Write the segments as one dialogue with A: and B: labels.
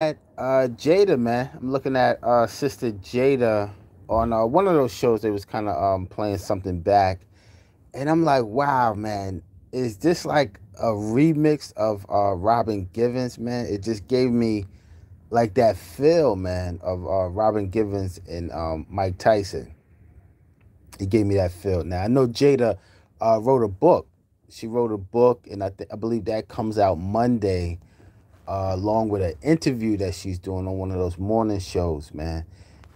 A: at uh, Jada, man. I'm looking at uh, Sister Jada on uh, one of those shows. They was kind of um, playing something back, and I'm like, wow, man, is this like a remix of uh, Robin Givens, man? It just gave me like that feel, man, of uh, Robin Givens and um, Mike Tyson. It gave me that feel. Now I know Jada uh, wrote a book. She wrote a book, and I, th- I believe that comes out Monday uh, along with an interview that she's doing on one of those morning shows, man.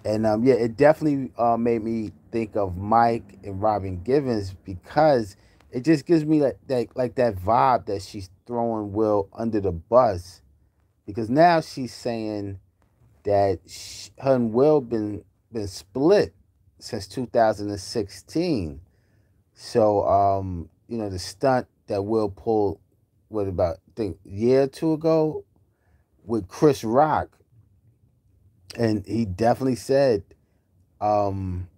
A: And um, yeah, it definitely uh, made me think of Mike and Robin Givens because it just gives me like that, like that vibe that she's throwing Will under the bus, because now she's saying that she, her and Will been been split since 2016. So um, you know the stunt that Will pulled what about I think year or two ago with Chris Rock, and he definitely said, um,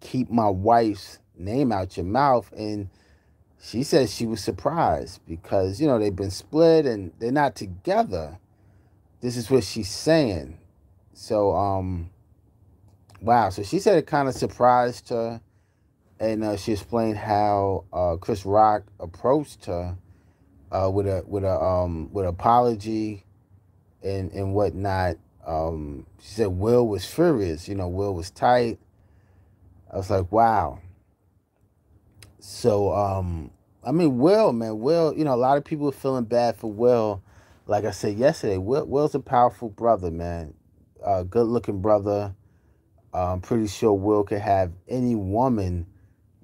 A: "Keep my wife's name out your mouth." And she said she was surprised because you know they've been split and they're not together. This is what she's saying. So, um, wow. So she said it kind of surprised her, and uh, she explained how uh, Chris Rock approached her uh, with a with a um with apology and and whatnot. Um, she said Will was furious. You know, Will was tight. I was like, wow. So um, I mean, Will, man, Will. You know, a lot of people are feeling bad for Will. Like I said yesterday, Will, Will's a powerful brother, man. Uh, good looking brother. I'm pretty sure Will could have any woman,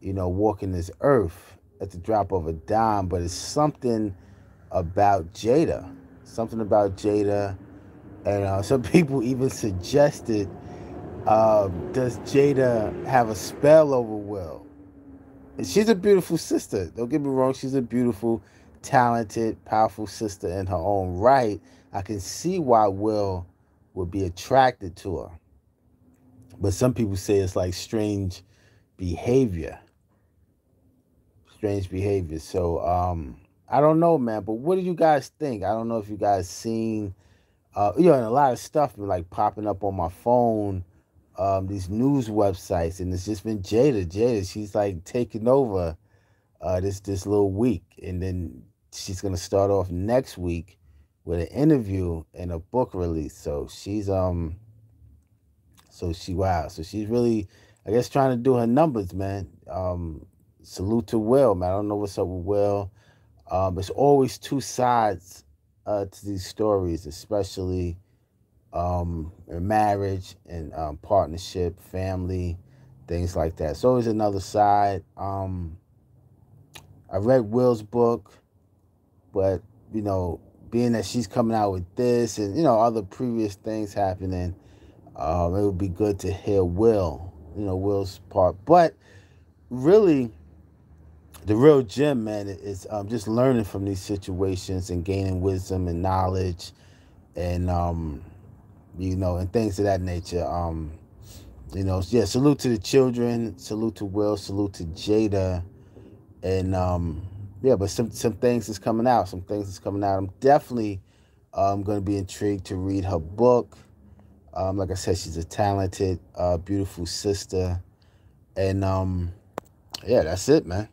A: you know, walking this earth at the drop of a dime, but it's something about Jada. Something about Jada. And uh, some people even suggested uh, does Jada have a spell over Will? And she's a beautiful sister. Don't get me wrong, she's a beautiful, talented, powerful sister in her own right. I can see why Will would be attracted to her. But some people say it's like strange behavior strange behavior. So um, I don't know, man. But what do you guys think? I don't know if you guys seen, uh, you know, and a lot of stuff like popping up on my phone. Um, these news websites, and it's just been Jada. Jada, she's like taking over uh, this this little week, and then she's gonna start off next week with an interview and a book release. So she's um, so she wow, so she's really, I guess, trying to do her numbers, man. Um, salute to Will, man. I don't know what's up with Will. Um, there's always two sides uh, to these stories, especially um, in marriage and um, partnership, family, things like that. It's always another side. Um, I read Will's book, but you know, being that she's coming out with this and you know other previous things happening, um, it would be good to hear Will, you know, Will's part. But really, the real gem, man, is um, just learning from these situations and gaining wisdom and knowledge, and um, you know, and things of that nature. Um, you know, yeah. Salute to the children. Salute to Will. Salute to Jada, and um, yeah. But some some things is coming out. Some things is coming out. I'm definitely um, going to be intrigued to read her book. Um, like I said, she's a talented, uh, beautiful sister, and um, yeah, that's it, man.